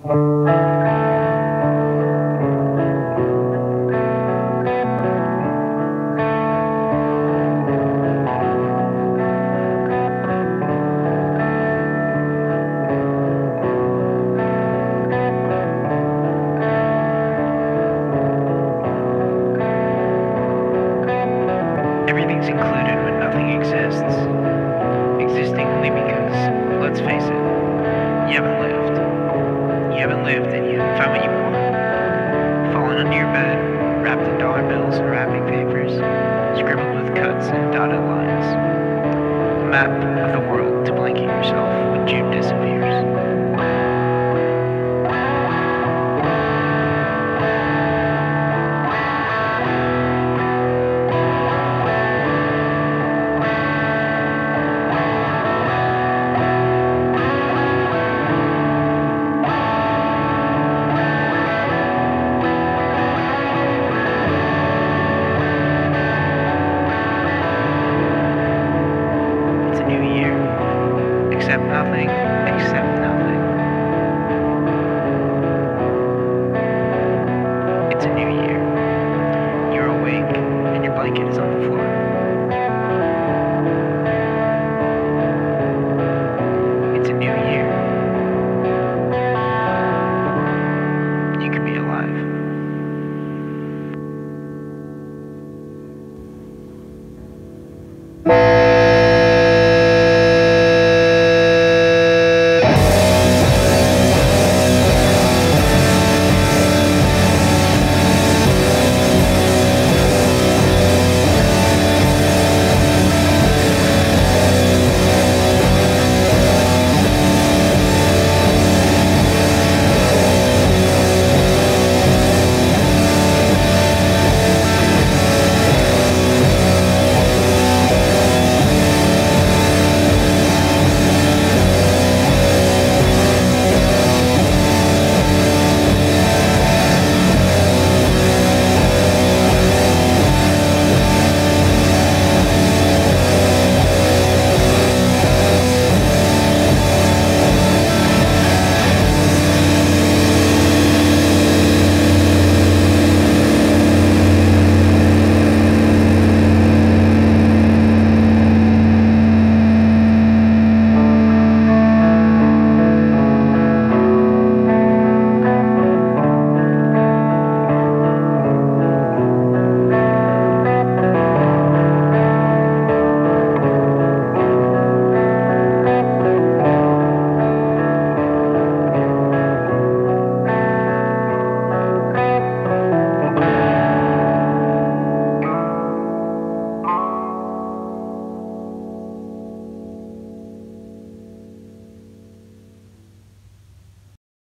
Everything's included when nothing exists. Lived and you found what you want. Fallen under your bed, wrapped in dollar bills and wrapping papers, scribbled with cuts and dotted lines. A map of the world to blanket yourself June disappears. nothing except nothing. It's a new year. You're awake and your blanket is on the floor. It's a new year. You could be alive.